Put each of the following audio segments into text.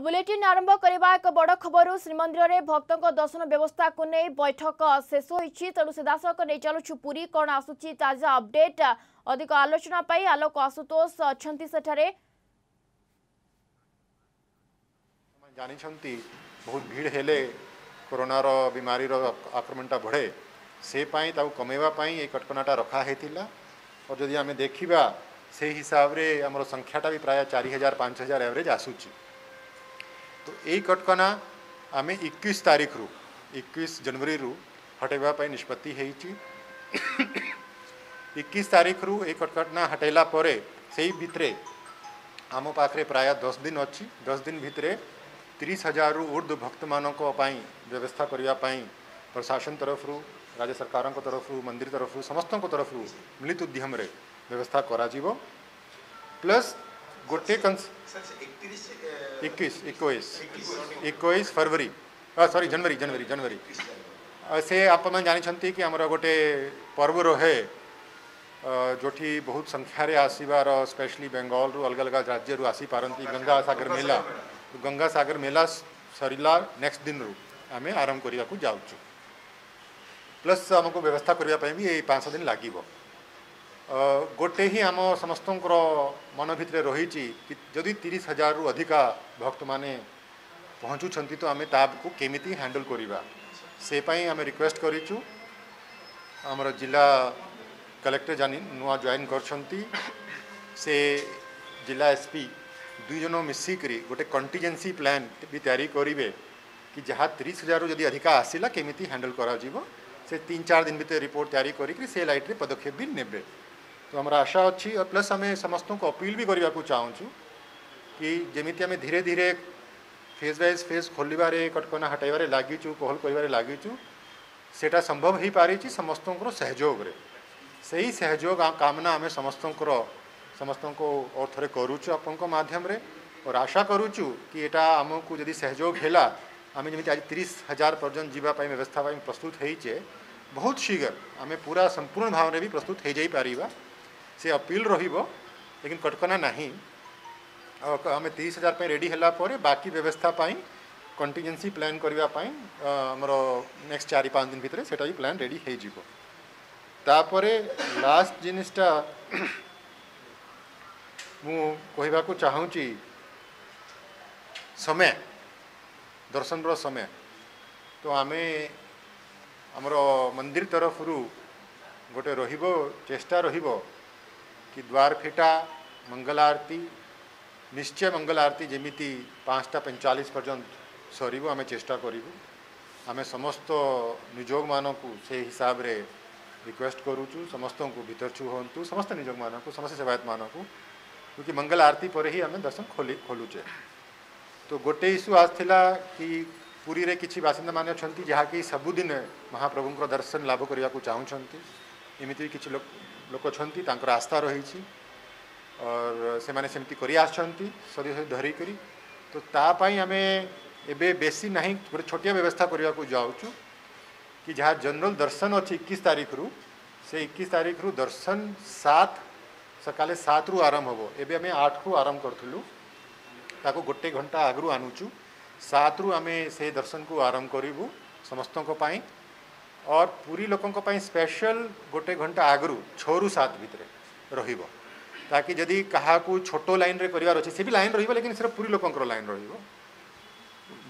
bulletin आरंभ करवा एक बड़ खबर श्रीमंदिर भक्तों दर्शन व्यवस्था को नहीं बैठक शेष होेणु सीधा सख नहीं चलु पूरी कौन आसूरी अपडेट अधिक आलोचना पाई आलोक आशुतोष अच्छा से जानी बहुत भीड़ हेले कोरोनार बीमारी आक्रमण टा बढ़े से कमेवाई ये कटकनाटा रखाही और जदि आम देखा से हिसाब से आम संख्याटा भी प्राय चार हजार पांच हजार एवरेज आसूची तो यही कटकना आम एक तारीख रु एक जनवरी रु हटेबा निष्पत्ति एक तारीख रु एक कटकना हटेला भितरे आम पाखे प्राय दस दिन अच्छी दस दिन भितर तीस हजार रु ऊर्ध भक्त मानी व्यवस्था करने प्रशासन तरफ रु राज्य सरकार तरफ रु मंदिर तरफ रु समस्त तरफ रु मिलित उद्यम व्यवस्था करा प्लस गोटे कंस इक्कीस इक्कीस इक्कीस फरवरी सॉरी जनवरी जनवरी जनवरी से आप तो जानते कि आम गोटे पर्व रोहे जो बहुत संख्यार आसवर स्पेशली बेंगल अलग अलग राज्य पारती अच्छा, गंगा सगर मेला गंगा सगर मेला सरला नेक्स्ट दिन रू आम आरंभ करने को जाऊ प्लस आमको व्यवस्था करने भी पांच दिन लगे गोटे ही आम समस्त मन भितर रही जदि तीस हजार रु अधिका भक्त मैंने पहुँचुं तो आम ताकू केमी हैंडल करवा से आम रिक्वेस्ट करूँ जिला कलेक्टर जान नुआ जॉन कर से जिला एसपी दुईज मिसिक गोटे कंटीजेन्सी प्लां भी तैयारी करेंगे कि जहाँ तीस हजार जी अधिका आसला केमी हैंडल कर तीन चार दिन भर रिपोर्ट तैयारी करके लाइट में पदक्षेप भी नेबे तो आम आशा अच्छी और प्लस आम समस्त को अपिल भी करने को चाहूँ कि जमी आम धीरे धीरे फेज वाइज फेज खोल कटकना हटाइबार लगिचु कोहल कर लगिचु से संभव हो पारी समस्त सहयोग से ही सहयोग कामना आम समस्त समस्त को और थे करुचु आपण और आशा करुचु कि यहाँ को जदि सहयोग है आम जमी आज तीस हजार पर्यटन जावाई व्यवस्थापी प्रस्तुत होचे बहुत शीघ्र आम पूरा संपूर्ण भाव में भी प्रस्तुत हो जापर से अपिल रेकिन कटकना ना आम तेईस हजार पर रेडी बाकी व्यवस्था कंटिजेन्सी प्लां करने आमर नेक्स्ट चार पाँच दिन भितर से प्लां रेडी होपर लास्ट जिनटा मुझे चाहूँगी समय दर्शन समय तो आम आमर मंदिर तरफ गोटे चेष्टा र कि द्वार फिटा मंगल आरती निश्चय मंगल आरती जमी पांचटा पैंचाश पर्यंत सर आम चेष्टा करूँ आम समस्त निजोग मानू से हिसाब रे रिक्वेस्ट करुचु समस्त को भितरछू हूँ समस्त निजोग मानू समस्त सेवायत मानू क्योंकि मंगल आरती पर ही आम दर्शन खोली खोलुचे तो गोटे इश्यू आसला कि पूरी रे किसी बासिंदा मान अच्छा जहाँकि सबुदिन महाप्रभुं दर्शन लाभ करने को चाहूँ एमती कि ଲୋକ ଅଛନ୍ତି ତାଙ୍କର ଆସ୍ଥା ରହିଛି ସେମାନେ ସେମିତି କରି ଆସିଛନ୍ତି ସଦସ୍ୟ ଧରିକରି ତ ତା ପାଇଁ ଆମେ ଏବେ ବେଶୀ ନାହିଁ ଗୋଟେ ଛୋଟିଆ ବ୍ୟବସ୍ଥା କରିବାକୁ ଯାଉଛୁ କି ଯାହା ଜେନେରାଲ ଦର୍ଶନ ଅଛି ଏକୋଇଶ ତାରିଖରୁ ସେ ଏକୋଇଶ ତାରିଖରୁ ଦର୍ଶନ ସାତ ସକାଳେ ସାତରୁ ଆରମ୍ଭ ହେବ ଏବେ ଆମେ ଆଠରୁ ଆରମ୍ଭ କରୁଥିଲୁ ତାକୁ ଗୋଟେ ଘଣ୍ଟା ଆଗରୁ ଆଣୁଛୁ ସାତରୁ ଆମେ ସେ ଦର୍ଶନକୁ ଆରମ୍ଭ କରିବୁ ସମସ୍ତଙ୍କ ପାଇଁ और पूरी लोकों पर स्पेशल गोटे घंटा आगु छु सात भितर रखि जदि क्या छोट लाइन में करार भी लाइन रही है लेकिन सिर्फ पूरी लोक लाइन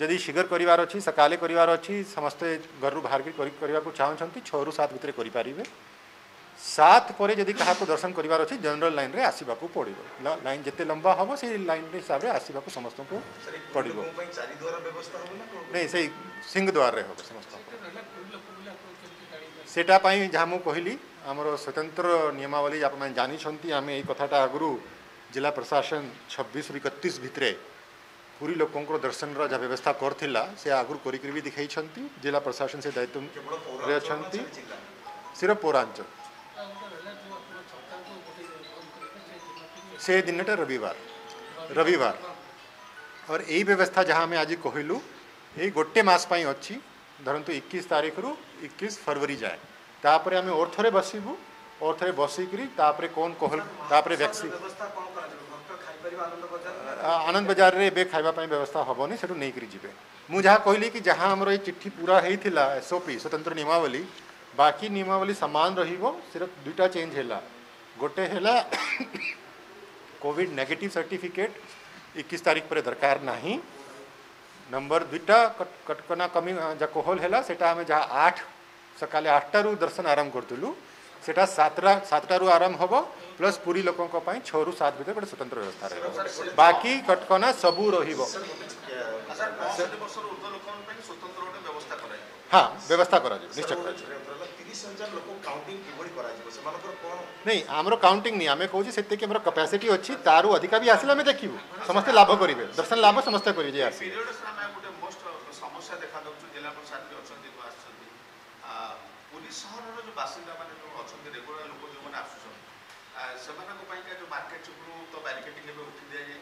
रदि सीगर करार अच्छी सकाले करार अच्छी घर बाहर चाहते छु सात भितर करें सात पर दर्शन करार अच्छे जनरल लाइन में आसवाक पड़े लाइन जिते लंबा हम से लाइन हिसाब से आसपा समस्त को पड़ो नहीं सिंह द्वार सेटापी जहाँ मुझे कहली आमर स्वतंत्र नियमावली आप जानते आम यथाटा आगु जिला प्रशासन छब्बीस इकतीस भितर पूरी लोक दर्शन जहाँ व्यवस्था कर आगु कर भी जिला प्रशासन से दायित्व अच्छा सिर्फ पौरांचल से दिन रविवार रविवार और यही व्यवस्था जहाँ आम आज कहलु ये गोटे मसपाई अच्छी धरतु एक तारीख रु एक फरवरी जाए तापर आम थे बसबू और थे तापर कौन कहल वैक्सीन आनंद बजार में ए खावाई व्यवस्था हेनी से नहीं जी मुझे कहली कि जहाँ आमर ये चिट्ठी पूरा होता एसओपी स्वतंत्र नियमावली बाकी नियमावली सामान रोक सिर्फ दुईटा चेंज है गोटे है कॉविड नेगेटिव सर्टिफिकेट इक्कीस तारीख पर दरकार ना नंबर दुईटा कटकना कमी जो कोहल है से आठ सका आठटू दर्शन आरंभ करूँ से रू आरंभ हम प्लस पूरी लोकों पर छु सात भर गोटे स्वतंत्र व्यवस्था रहा बाकी कटकना सबू रहा হ্যাঁ ব্যবস্থা করা যাবে নিশ্চয় করা যাবে ନାଇଁ ଆମର କାଉଣ୍ଟିଂ ନାହିଁ ଆମେ କହୁଛେ ସେତିକି ଆମର କାପାସିଟି ଅଛି ତାରୁ ଅଧିକା ବି ଆସିଲେ ଆମେ ଦେଖିବୁ ସମସ୍ତେ ଲାଭ କରିବେ ଦର୍ଶନ ଲାଭ ସମସ୍ତେ କରିବେ ଯିଏ ଆସିବେ ସେମାନଙ୍କ ପାଇଁକା ଯେଉଁ ମାର୍କେଟ ଉପରୁ ତ ବ୍ୟାରିକେଟିଂ ଏବେ ଉଠି ଦିଆଯାଇଛି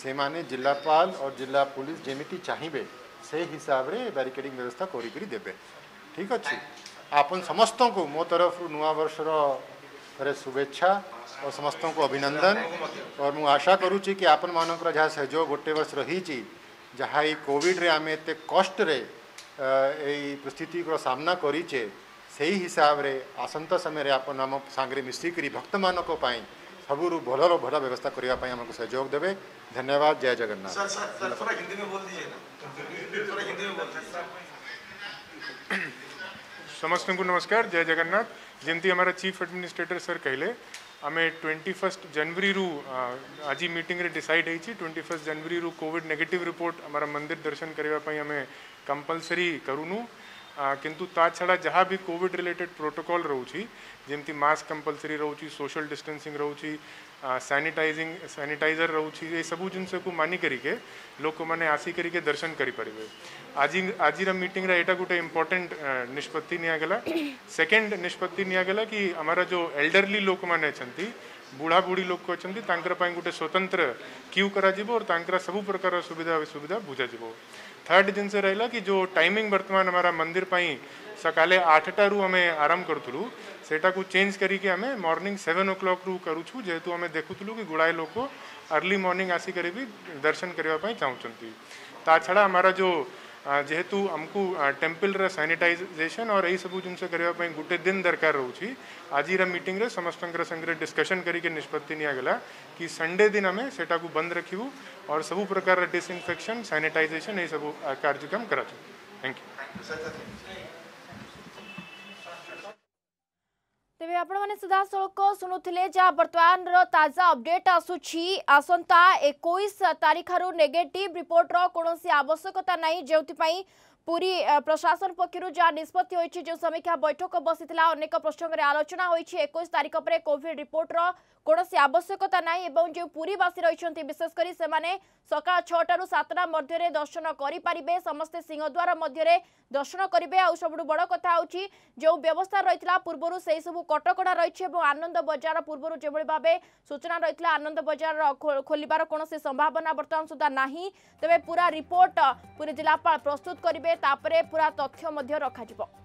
ସେମାନେ ଜିଲ୍ଲାପାଳ ଓ ଜିଲ୍ଲା ପୋଲିସ ଯେମିତି ଚାହିଁବେ ସେ ହିସାବରେ ବ୍ୟାରିକେଡ଼ିଂ ବ୍ୟବସ୍ଥା କରିକରି ଦେବେ ଠିକ୍ ଅଛି ଆପଣ ସମସ୍ତଙ୍କୁ ମୋ ତରଫରୁ ନୂଆବର୍ଷର ଥରେ ଶୁଭେଚ୍ଛା ଓ ସମସ୍ତଙ୍କୁ ଅଭିନନ୍ଦନ ଓ ମୁଁ ଆଶା କରୁଛି କି ଆପଣମାନଙ୍କର ଯାହା ସହଯୋଗ ଗୋଟେ ବର୍ଷ ରହିଛି ଯାହା ଏଇ କୋଭିଡ଼ରେ ଆମେ ଏତେ କଷ୍ଟରେ ଏଇ ସ୍ଥିତିର ସାମ୍ନା କରିଛେ ସେହି ହିସାବରେ ଆସନ୍ତା ସମୟରେ ଆପଣ ଆମ ସାଙ୍ଗରେ ମିଶିକରି ଭକ୍ତମାନଙ୍କ ପାଇଁ सब भल भड़ा व्यवस्था करने सहयोग देवे धन्यवाद जय जगन्नाथ समस्त को नमस्कार जय जगन्नाथ जमी हमारा चीफ एडमिनिस्ट्रेटर सर कहले आम ट्वेंटी फर्स्ट जनवरी रू आज मीटिंग डिसाइड हो ट्वेंटी फर्स्ट जनवरी रू कोविड नेगेटिव रिपोर्ट आम मंदिर दर्शन करने कंपलसरी करूनू କିନ୍ତୁ ତା ଛଡ଼ା ଯାହା ବି କୋଭିଡ଼ ରିଲେଟେଡ଼ ପ୍ରୋଟୋକଲ୍ ରହୁଛି ଯେମିତି ମାସ୍କ କମ୍ପଲସରି ରହୁଛି ସୋସିଆଲ ଡିଷ୍ଟାନ୍ସିଂ ରହୁଛି ସାନିଟାଇଜିଂ ସାନିଟାଇଜର ରହୁଛି ଏସବୁ ଜିନିଷକୁ ମାନିକରିକେ ଲୋକମାନେ ଆସିକରିକେ ଦର୍ଶନ କରିପାରିବେ ଆଜି ଆଜିର ମିଟିଂରେ ଏଇଟା ଗୋଟେ ଇମ୍ପୋର୍ଟାଣ୍ଟ ନିଷ୍ପତ୍ତି ନିଆଗଲା ସେକେଣ୍ଡ ନିଷ୍ପତ୍ତି ନିଆଗଲା କି ଆମର ଯେଉଁ ଏଲ୍ଡରଲି ଲୋକମାନେ ଅଛନ୍ତି बुढ़ा बुढ़ी लोक अच्छा गोटे स्वतंत्र क्यू कर और ଓ सब प्रकार सुविधा सुविधा बुझा जा थर्ड जिनस रहा कि जो टाइमिंग बर्तमान आम मंदिर सका आठटा आठटारू आम आरंभ करूँ से चेंज करके आम मॉर्निंग सेवेन ओ क्लक रू करूँ जेहेतु आम देखुलू कि गुड़ाए लोग अर्ली मर्णिंग आसिक भी दर्शन करने चाहूँ ता छड़ा हमारा जो जेहेतु आमको टेम्पल सानिटाइजेसन और यही सब जिन करने गोटे दिन दरकार रोच आज मीटिंग में समस्त संगे डिस्कसन करपत्ति निगला कि संडे दिन आम से बंद रखू और सब प्रकार डिसइनफेक्शन सानिटाइजेसन यू कार्यक्रम कर थैंक यू বে आपण माने सुधा সলক শুনুতিলে যা বর্তমানৰ ताजा আপডেট আসুছি আসন্তা 21 তাৰিখৰ নেগেটিভ ৰিপৰ্টৰ কোনোসী আৱশ্যকতা নাই জেউতি পাই ପୁରୀ ପ୍ରଶାସନ ପକ୍ଷରୁ ଯାହା ନିଷ୍ପତ୍ତି ହୋଇଛି ଯେଉଁ ସମୀକ୍ଷା ବୈଠକ ବସିଥିଲା ଅନେକ ପ୍ରସଙ୍ଗରେ ଆଲୋଚନା ହୋଇଛି ଏକୋଇଶ ତାରିଖ ପରେ କୋଭିଡ ରିପୋର୍ଟର କୌଣସି ଆବଶ୍ୟକତା ନାହିଁ ଏବଂ ଯେଉଁ ପୁରୀବାସୀ ରହିଛନ୍ତି ବିଶେଷ କରି ସେମାନେ ସକାଳ ଛଅଟାରୁ ସାତଟା ମଧ୍ୟରେ ଦର୍ଶନ କରିପାରିବେ ସମସ୍ତେ ସିଂହଦ୍ୱାର ମଧ୍ୟରେ ଦର୍ଶନ କରିବେ ଆଉ ସବୁଠୁ ବଡ଼ କଥା ହେଉଛି ଯେଉଁ ବ୍ୟବସ୍ଥା ରହିଥିଲା ପୂର୍ବରୁ ସେହିସବୁ କଟକଣା ରହିଛି ଏବଂ ଆନନ୍ଦ ବଜାର ପୂର୍ବରୁ ଯେଭଳି ଭାବେ ସୂଚନା ରହିଥିଲା ଆନନ୍ଦ ବଜାର ଖୋଲିବାର କୌଣସି ସମ୍ଭାବନା ବର୍ତ୍ତମାନ ସୁଦ୍ଧା ନାହିଁ ତେବେ ପୁରା ରିପୋର୍ଟ ପୁରୀ ଜିଲ୍ଲାପାଳ ପ୍ରସ୍ତୁତ କରିବେ ତାପରେ ପୁରା ତଥ୍ୟ ମଧ୍ୟ ରଖାଯିବ